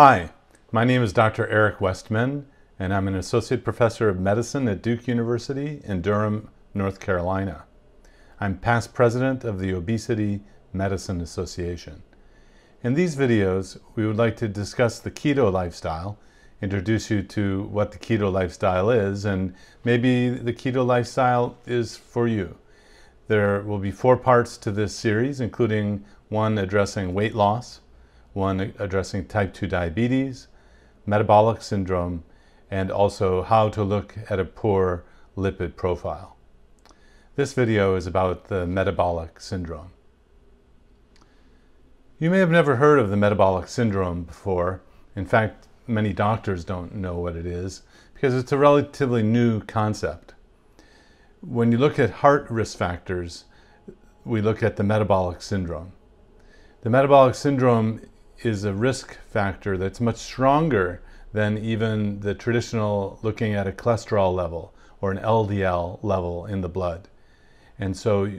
Hi, my name is Dr. Eric Westman, and I'm an associate professor of medicine at Duke University in Durham, North Carolina. I'm past president of the Obesity Medicine Association. In these videos, we would like to discuss the keto lifestyle, introduce you to what the keto lifestyle is, and maybe the keto lifestyle is for you. There will be four parts to this series, including one addressing weight loss, one addressing type 2 diabetes, metabolic syndrome, and also how to look at a poor lipid profile. This video is about the metabolic syndrome. You may have never heard of the metabolic syndrome before. In fact, many doctors don't know what it is because it's a relatively new concept. When you look at heart risk factors, we look at the metabolic syndrome. The metabolic syndrome is a risk factor that's much stronger than even the traditional looking at a cholesterol level or an LDL level in the blood. And so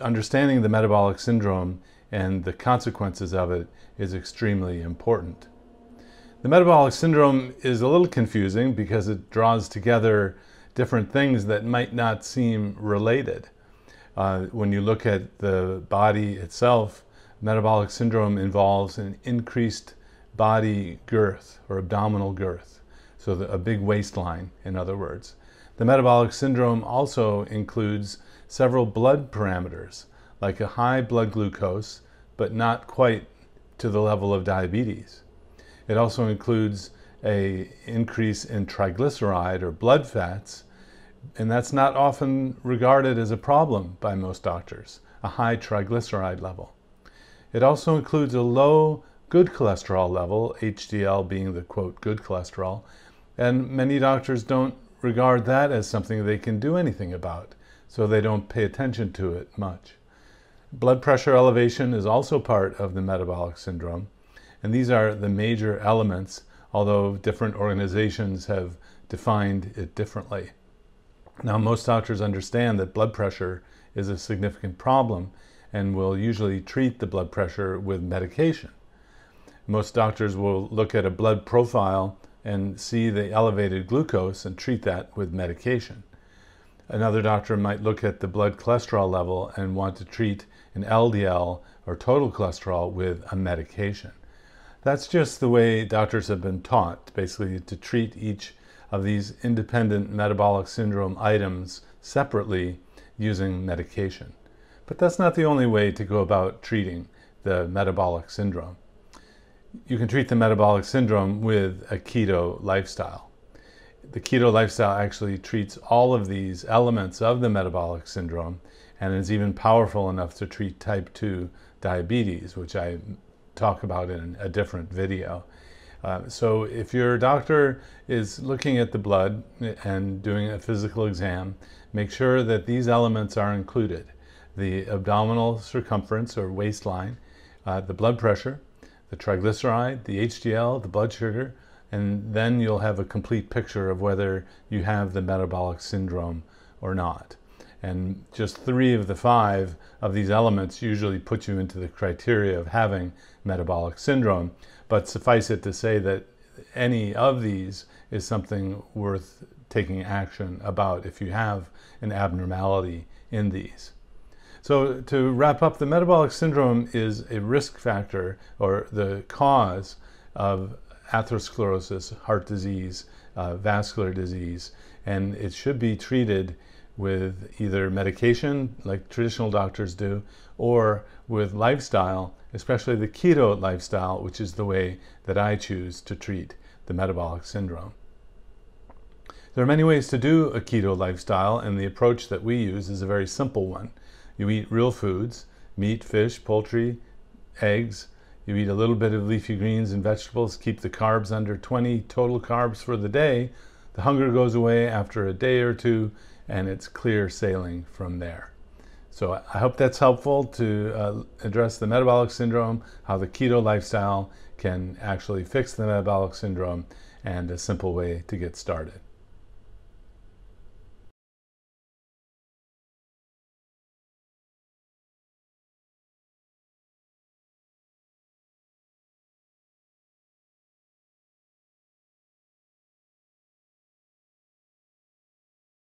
understanding the metabolic syndrome and the consequences of it is extremely important. The metabolic syndrome is a little confusing because it draws together different things that might not seem related. Uh, when you look at the body itself, metabolic syndrome involves an increased body girth or abdominal girth, so the, a big waistline, in other words. The metabolic syndrome also includes several blood parameters, like a high blood glucose, but not quite to the level of diabetes. It also includes a increase in triglyceride or blood fats, and that's not often regarded as a problem by most doctors, a high triglyceride level. It also includes a low good cholesterol level, HDL being the quote good cholesterol, and many doctors don't regard that as something they can do anything about, so they don't pay attention to it much. Blood pressure elevation is also part of the metabolic syndrome, and these are the major elements, although different organizations have defined it differently. Now, most doctors understand that blood pressure is a significant problem and will usually treat the blood pressure with medication. Most doctors will look at a blood profile and see the elevated glucose and treat that with medication. Another doctor might look at the blood cholesterol level and want to treat an LDL or total cholesterol with a medication. That's just the way doctors have been taught, basically, to treat each of these independent metabolic syndrome items separately using medication. But that's not the only way to go about treating the metabolic syndrome. You can treat the metabolic syndrome with a keto lifestyle. The keto lifestyle actually treats all of these elements of the metabolic syndrome and is even powerful enough to treat type 2 diabetes, which I talk about in a different video. Uh, so if your doctor is looking at the blood and doing a physical exam, make sure that these elements are included the abdominal circumference or waistline, uh, the blood pressure, the triglyceride, the HDL, the blood sugar, and then you'll have a complete picture of whether you have the metabolic syndrome or not. And just three of the five of these elements usually put you into the criteria of having metabolic syndrome. But suffice it to say that any of these is something worth taking action about if you have an abnormality in these. So to wrap up, the metabolic syndrome is a risk factor or the cause of atherosclerosis, heart disease, uh, vascular disease, and it should be treated with either medication, like traditional doctors do, or with lifestyle, especially the keto lifestyle, which is the way that I choose to treat the metabolic syndrome. There are many ways to do a keto lifestyle, and the approach that we use is a very simple one. You eat real foods, meat, fish, poultry, eggs. You eat a little bit of leafy greens and vegetables, keep the carbs under 20 total carbs for the day. The hunger goes away after a day or two, and it's clear sailing from there. So I hope that's helpful to uh, address the metabolic syndrome, how the keto lifestyle can actually fix the metabolic syndrome, and a simple way to get started.